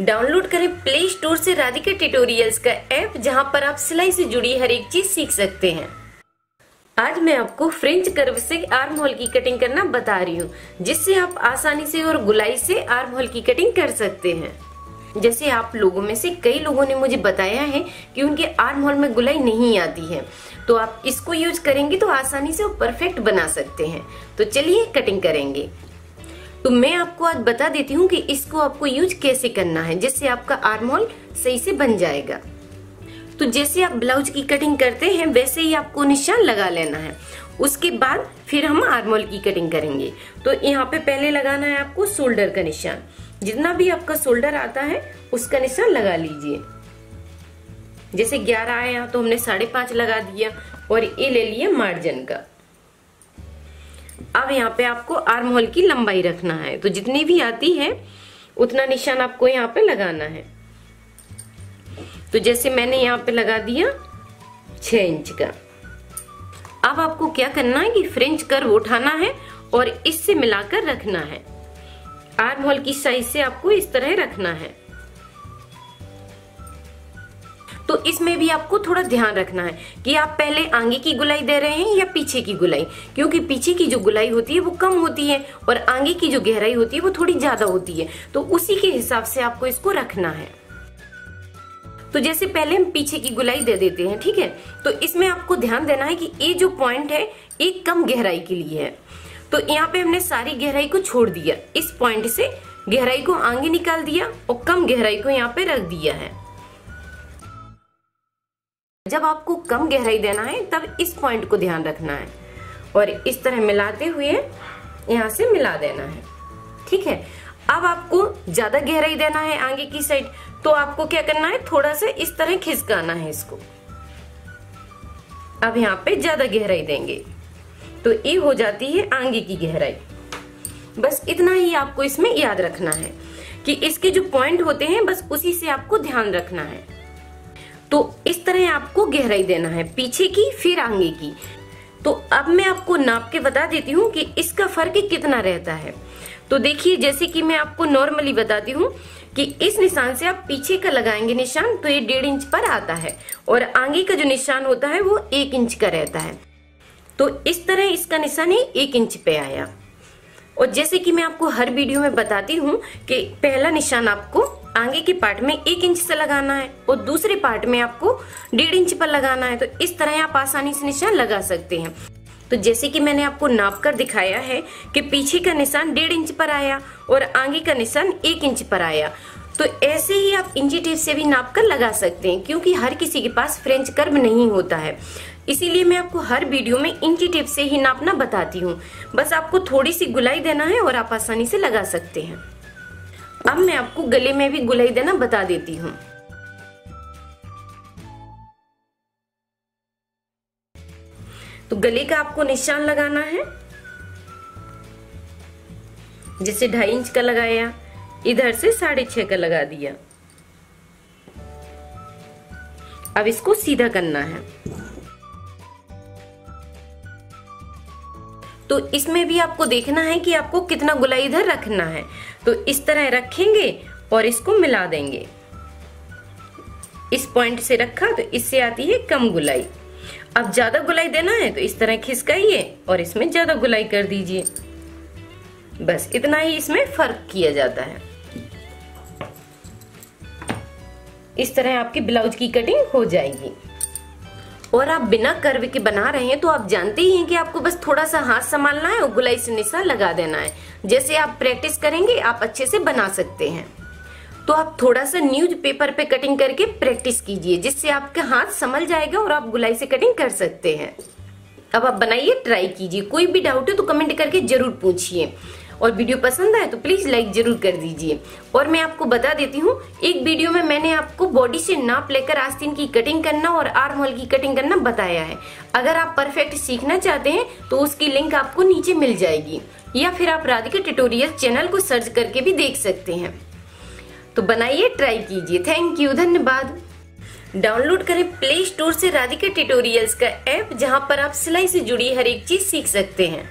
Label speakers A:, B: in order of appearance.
A: Download करें play store से Radhika tutorials का ऐप, जहाँ पर आप सिलाई से जुड़ी हर एक चीज़ सीख सकते हैं। आज मैं आपको फ्रेंच कर्व से आर्म होल की कटिंग करना बता रही हूँ, जिससे आप आसानी से और गुलाई से आर्म होल की कटिंग कर सकते हैं। जैसे आप लोगों में से कई लोगों ने मुझे बताया है कि उनके आर्म होल में गुलाई नहीं आती है। तो आप इसको यूज़ करेंगे तो आसानी से वो परफेक्ट बना सकते हैं। तो चलिए कटिंग करेंगे। तो मैं आपको आज बता देती हूँ कि इसको आपको यूज़ कैसे करना है, जिससे आपका आर्म होल सही से बन जाएगा। तो जैसे आप ब्लाउज की कटिंग करते हैं, वैसे ही आपको निशान लगा लेना है। उसके बाद फिर हम आर्मोल की कटिंग करेंगे। तो यहाँ पे पहले लगाना है आपको शोल्डर का निशान। जितना भी आपका शोल्डर आता है, उसका निशान लगा लीजिए। जैसे ग्यारह आया तो हमने साढ़े पाँच लगा दिया और ये ले लिया मार्जिन का। अब यहाँ पे आपको आर्म होल की लंबाई रखना है। तो जितनी भी आती है, उतना निशान आपको यहाँ पे लगाना है। तो जैसे मैंने यहाँ पे लगा दिया छ इंच का। अब आपको क्या करना है कि फ्रेंच कर्व उठाना है और इससे मिलाकर रखना है। आर्म होल की साइज़ से आपको इस तरह रखना है। इसमें भी आपको थोड़ा ध्यान रखना है कि आप पहले आगे की गुलाई दे रहे हैं या पीछे की गुलाई? क्योंकि पीछे की जो गुलाई होती है, वो कम होती है और आगे की जो गहराई होती है, वो थोड़ी ज़्यादा होती है। तो उसी के हिसाब से आपको इसको रखना है। तो जैसे पहले हम पीछे की गुलाई दे देते हैं, ठीक है? तो इसमें आपको ध्यान देना है कि ये जो पॉइंट है एक कम गहराई के लिए है। तो यहाँ पे हमने सारी गहराई को छोड़ दिया। इस पॉइंट से गहराई को आगे निकाल दिया और कम गहराई को यहाँ पे रख दिया है। जब आपको कम गहराई देना है, तब इस पॉइंट को ध्यान रखना है। और इस तरह मिलाते हुए यहाँ से मिला देना है। ठीक है? अब आपको ज़्यादा गहराई देना है आगे की साइड तो आपको क्या करना है? थोड़ा सा इस तरह खिसकाना है इसको। अब यहाँ पे ज़्यादा गहराई देंगे। तो ये हो जाती है आगे की गहराई। बस इतना ही आपको इसमें याद रखना है कि इसके जो पॉइंट होते हैं, बस उसी से आपको ध्यान रखना है। तो इस तरह आपको गहराई देना है, पीछे की, फिर आगे की। तो अब मैं आपको नाप के बता देती हूँ कि इसका फ़र्क कितना रहता है। तो देखिए, जैसे कि मैं आपको नॉर्मली बताती हूँ कि इस निशान से आप पीछे का लगाएँगे निशान तो ये डेढ़ इंच पर आता है और आगे का जो निशान होता है, वो एक इंच का रहता है। तो इस तरह इसका निशान ही एक इंच पे आया। और जैसे कि मैं आपको हर वीडियो में बताती हूँ कि पहला निशान आपको आगे के पार्ट में एक इंच से लगाना है और दूसरे पार्ट में आपको डेढ़ इंच पर लगाना है। तो इस तरह आप आसानी से निशान लगा सकते हैं। तो जैसे कि मैंने आपको नाप कर दिखाया है कि पीछे का निशान डेढ़ इंच पर आया और आगे का निशान एक इंच पर आया। तो ऐसे ही आप इंची टेप से भी नाप कर लगा सकते हैं, क्योंकि हर किसी के पास फ्रेंच कर्व नहीं होता है। इसीलिए मैं आपको हर वीडियो में इंची टेप से ही नापना बताती हूँ। बस आपको थोड़ी सी गुलाई देना है और आप आसानी से लगा सकते हैं। अब मैं आपको गले में भी गुलाई देना बता देती हूँ। तो गले का आपको निशान लगाना है। जैसे ढाई इंच का लगाया, इधर से साढ़े छह का लगा दिया। अब इसको सीधा करना है। तो इसमें भी आपको देखना है कि आपको कितना गुलाई इधर रखना है। तो इस तरह रखेंगे और इसको मिला देंगे। इस पॉइंट से रखा तो इससे आती है कम गुलाई। अब ज़्यादा गुलाई देना है तो इस तरह खिसकाइए और इसमें ज़्यादा गुलाई कर दीजिए। बस इतना ही इसमें फ़र्क किया जाता है। इस तरह आपकी ब्लाउज की कटिंग हो जाएगी। और आप बिना कर्व के बना रहे हैं तो आप जानते ही हैं कि आपको बस थोड़ा सा हाथ संभालना है और गुलाई से निशा लगा देना है। जैसे आप प्रैक्टिस करेंगे, आप अच्छे से बना सकते हैं। तो आप थोड़ा सा न्यूज़ पेपर पे कटिंग करके प्रैक्टिस कीजिए, जिससे आपका हाथ संभल जाएगा और आप गुलाई से कटिंग कर सकते हैं। अब आप बनाइए ट्राई कीजिए। कोई भी डाउट है तो कमेंट करके ज़रूर पूछिए। और वीडियो पसंद आए तो प्लीज़ लाइक ज़रूर कर दीजिए। और मैं आपको बता देती हूँ, एक वीडियो में मैंने आपको बॉडी से नाप लेकर आस्तीन की कटिंग करना और आर्म होल की कटिंग करना बताया है। अगर आप परफेक्ट सीखना चाहते हैं तो उसकी लिंक आपको नीचे मिल जाएगी। या फिर आप राधिका ट्यूटोरियल चैनल को सर्च करके भी देख सकते हैं। तो बनाइए, ट्राई कीजिए। थैंक यू, धन्यवाद। डाउनलोड करें प्ले स्टोर से राधिका ट्यूटोरियल्स का ऐप, जहाँ पर आप सिलाई से जुड़ी हर एक चीज़ सीख सकते हैं।